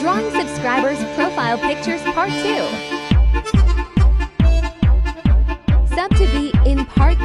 Drawing subscribers' profile pictures part 2. Sub to be in part